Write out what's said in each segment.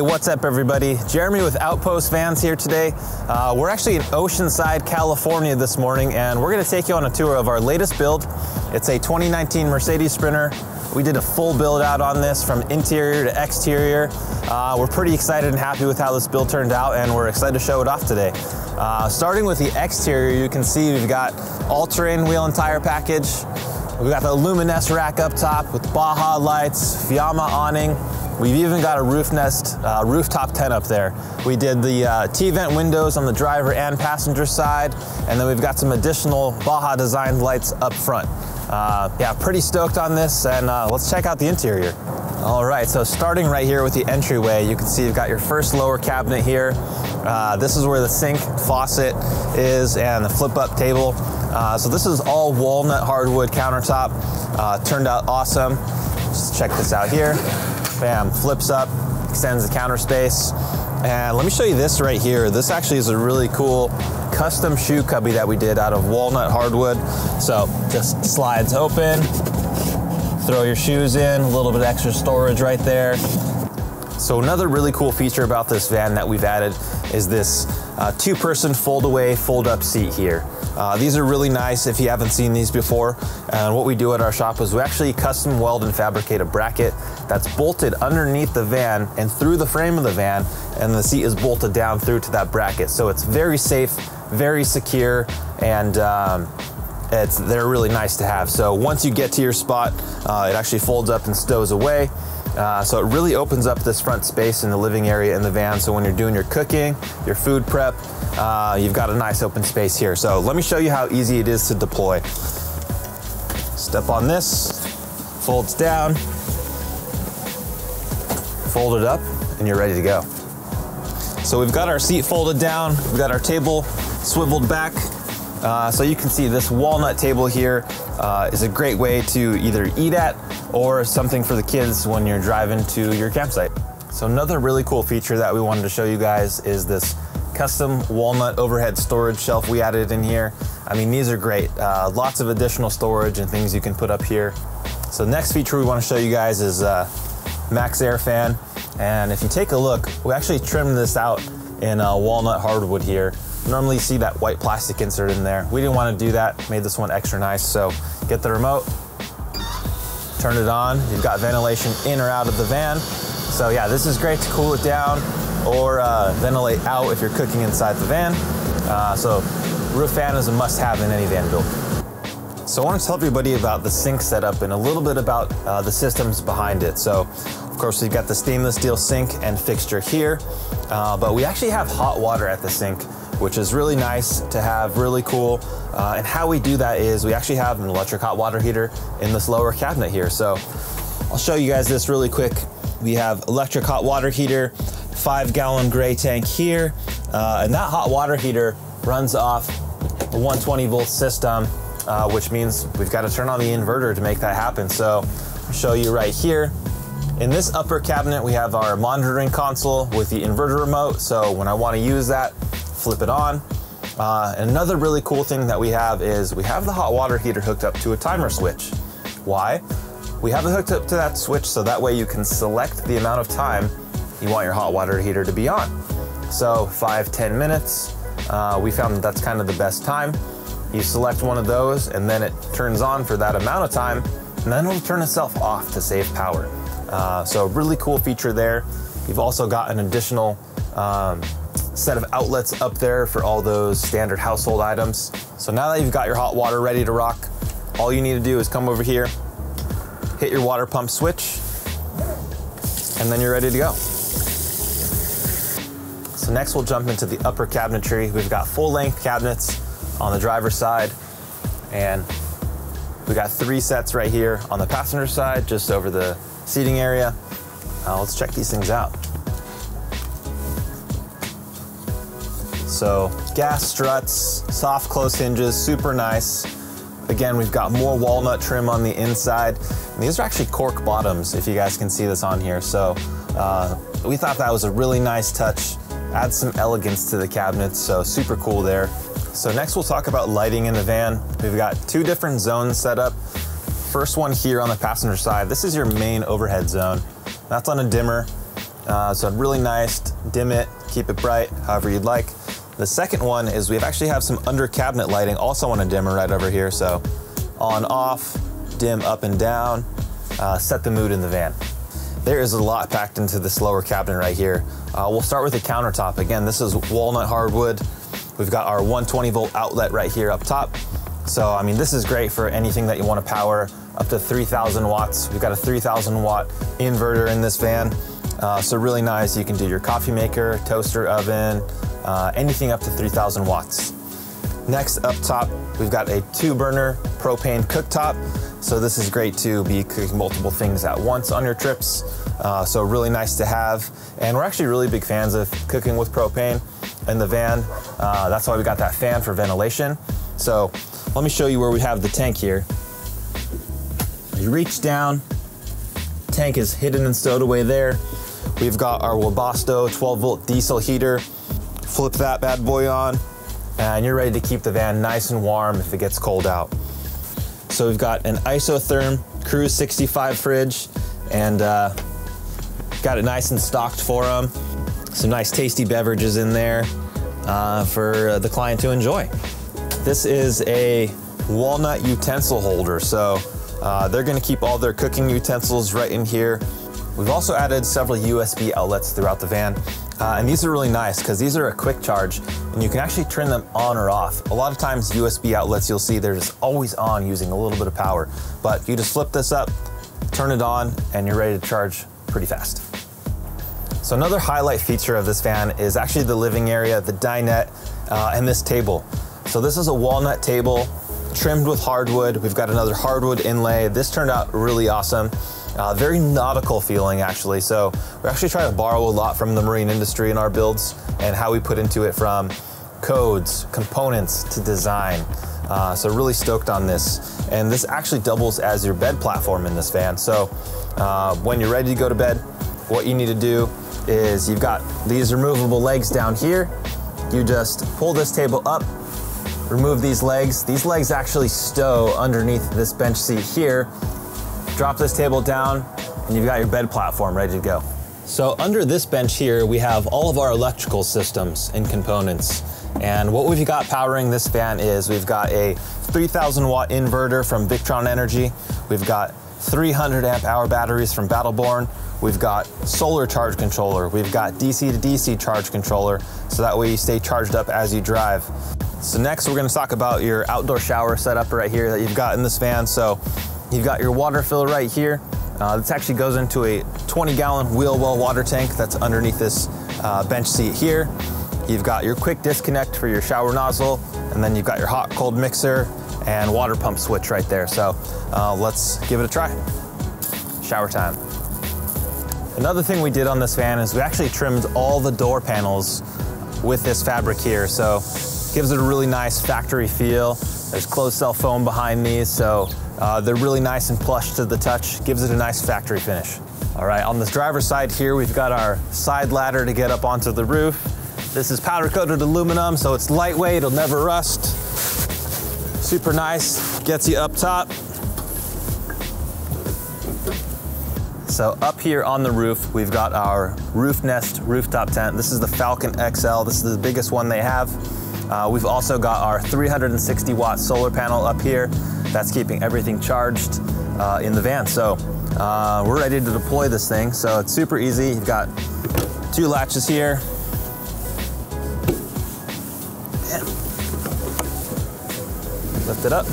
What's up, everybody? Jeremy with Outpost Vans here today. Uh, we're actually in Oceanside, California this morning, and we're going to take you on a tour of our latest build. It's a 2019 Mercedes Sprinter. We did a full build out on this from interior to exterior. Uh, we're pretty excited and happy with how this build turned out, and we're excited to show it off today. Uh, starting with the exterior, you can see we've got all-terrain wheel and tire package. We've got the Aluminess rack up top with Baja lights, Fiamma awning, We've even got a Roofnest, uh, rooftop tent up there. We did the uh, T-vent windows on the driver and passenger side, and then we've got some additional Baja designed lights up front. Uh, yeah, pretty stoked on this, and uh, let's check out the interior. All right, so starting right here with the entryway, you can see you've got your first lower cabinet here. Uh, this is where the sink faucet is and the flip up table. Uh, so this is all walnut hardwood countertop. turned out awesome. Just check this out here. Bam, flips up, extends the counter space. And let me show you this right here. This actually is a really cool custom shoe cubby that we did out of walnut hardwood. So just slides open, throw your shoes in, a little bit extra storage right there. So another really cool feature about this van that we've added is this uh, two-person fold-away, fold-up seat here. Uh, these are really nice if you haven't seen these before. And what we do at our shop is we actually custom weld and fabricate a bracket that's bolted underneath the van and through the frame of the van, and the seat is bolted down through to that bracket. So it's very safe, very secure, and um, it's, they're really nice to have. So once you get to your spot, uh, it actually folds up and stows away. Uh, so it really opens up this front space in the living area in the van. So when you're doing your cooking, your food prep, uh, you've got a nice open space here. So let me show you how easy it is to deploy. Step on this, folds down, fold it up, and you're ready to go. So we've got our seat folded down, we've got our table swiveled back. Uh, so you can see this walnut table here uh, is a great way to either eat at or something for the kids when you're driving to your campsite. So another really cool feature that we wanted to show you guys is this custom walnut overhead storage shelf we added in here. I mean, these are great. Uh, lots of additional storage and things you can put up here. So next feature we want to show you guys is uh, Maxxair Fan. And if you take a look, we actually trimmed this out in uh, walnut hardwood here. Normally you see that white plastic insert in there. We didn't want to do that, made this one extra nice. So get the remote, turn it on. You've got ventilation in or out of the van. So yeah, this is great to cool it down or uh, ventilate out if you're cooking inside the van. Uh, so roof fan is a must-have in any van build. So I want to tell everybody about the sink setup and a little bit about uh, the systems behind it. So of course we've got the stainless steel sink and fixture here, uh, but we actually have hot water at the sink, which is really nice to have, really cool. Uh, and how we do that is we actually have an electric hot water heater in this lower cabinet here. So I'll show you guys this really quick. We have electric hot water heater, five gallon gray tank here. Uh, and that hot water heater runs off a 120 volt system, uh, which means we've got to turn on the inverter to make that happen. So I'll show you right here. In this upper cabinet, we have our monitoring console with the inverter remote. So when I want to use that, flip it on. Uh, another really cool thing that we have is we have the hot water heater hooked up to a timer switch. Why? We have it hooked up to that switch so that way you can select the amount of time you want your hot water heater to be on. So five, 10 minutes, uh, we found that that's kind of the best time. You select one of those and then it turns on for that amount of time and then it'll turn itself off to save power. Uh, so really cool feature there. You've also got an additional um, set of outlets up there for all those standard household items. So now that you've got your hot water ready to rock, all you need to do is come over here, hit your water pump switch, and then you're ready to go. So next we'll jump into the upper cabinetry. We've got full length cabinets on the driver's side and we got three sets right here on the passenger side, just over the seating area. Uh, let's check these things out. So gas struts, soft close hinges, super nice. Again, we've got more walnut trim on the inside. And these are actually cork bottoms, if you guys can see this on here. So uh, we thought that was a really nice touch add some elegance to the cabinets, so super cool there. So next we'll talk about lighting in the van. We've got two different zones set up. First one here on the passenger side, this is your main overhead zone. That's on a dimmer. Uh, so really nice, dim it, keep it bright, however you'd like. The second one is we actually have some under cabinet lighting also on a dimmer right over here. So on, off, dim up and down, uh, set the mood in the van. There is a lot packed into this lower cabinet right here. Uh, we'll start with the countertop. Again, this is walnut hardwood. We've got our 120 volt outlet right here up top. So, I mean, this is great for anything that you want to power up to 3000 watts. We've got a 3000 watt inverter in this van. Uh, so really nice. You can do your coffee maker, toaster oven, uh, anything up to 3000 watts. Next up top, we've got a two burner propane cooktop. So this is great to be cooking multiple things at once on your trips. Uh, so really nice to have. And we're actually really big fans of cooking with propane in the van. Uh, that's why we got that fan for ventilation. So let me show you where we have the tank here. You reach down, tank is hidden and stowed away there. We've got our Webasto 12 volt diesel heater. Flip that bad boy on, and you're ready to keep the van nice and warm if it gets cold out. So we've got an isotherm Cruise 65 fridge, and uh, got it nice and stocked for them. Some nice tasty beverages in there uh, for the client to enjoy. This is a walnut utensil holder, so uh, they're gonna keep all their cooking utensils right in here. We've also added several USB outlets throughout the van. Uh, and these are really nice because these are a quick charge and you can actually turn them on or off. A lot of times USB outlets you'll see they're just always on using a little bit of power. But you just flip this up, turn it on, and you're ready to charge pretty fast. So another highlight feature of this van is actually the living area, the dinette, uh, and this table. So this is a walnut table trimmed with hardwood. We've got another hardwood inlay. This turned out really awesome. Uh, very nautical feeling actually. So we actually try to borrow a lot from the marine industry in our builds and how we put into it from codes, components to design. Uh, so really stoked on this. And this actually doubles as your bed platform in this van. So uh, when you're ready to go to bed, what you need to do is you've got these removable legs down here. You just pull this table up, remove these legs. These legs actually stow underneath this bench seat here Drop this table down and you've got your bed platform ready to go. So under this bench here, we have all of our electrical systems and components. And what we've got powering this van is we've got a 3000 watt inverter from Victron Energy. We've got 300 amp hour batteries from Battle Born. We've got solar charge controller. We've got DC to DC charge controller. So that way you stay charged up as you drive. So next we're gonna talk about your outdoor shower setup right here that you've got in this van. So You've got your water fill right here. Uh, this actually goes into a 20 gallon wheel well water tank that's underneath this uh, bench seat here. You've got your quick disconnect for your shower nozzle, and then you've got your hot cold mixer and water pump switch right there. So uh, let's give it a try. Shower time. Another thing we did on this van is we actually trimmed all the door panels with this fabric here. So gives it a really nice factory feel. There's closed cell foam behind these, so uh, they're really nice and plush to the touch, gives it a nice factory finish. All right, on this driver's side here, we've got our side ladder to get up onto the roof. This is powder coated aluminum, so it's lightweight, it'll never rust. Super nice, gets you up top. So up here on the roof, we've got our Roofnest rooftop tent. This is the Falcon XL. This is the biggest one they have. Uh, we've also got our 360 watt solar panel up here that's keeping everything charged uh, in the van. So uh, we're ready to deploy this thing. So it's super easy. You've got two latches here. Lift it up.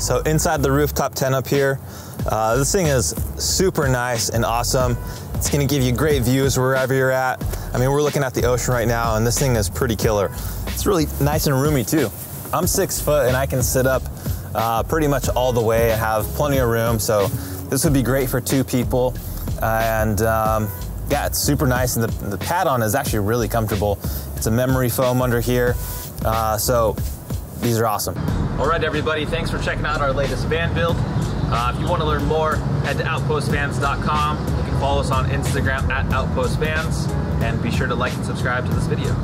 So inside the rooftop tent up here, uh, this thing is super nice and awesome. It's gonna give you great views wherever you're at. I mean, we're looking at the ocean right now and this thing is pretty killer. It's really nice and roomy too. I'm six foot and I can sit up uh, pretty much all the way. I have plenty of room, so this would be great for two people. And um, yeah, it's super nice and the, the pad on is actually really comfortable. It's a memory foam under here. Uh, so these are awesome. All right, everybody, thanks for checking out our latest van build. Uh, if you want to learn more, head to outpostvans.com. You can follow us on Instagram at outpostvans, and be sure to like and subscribe to this video.